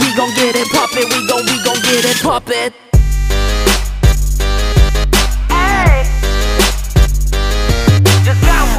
We gon' get it, pop it, we gon' we gon' get it, pop it.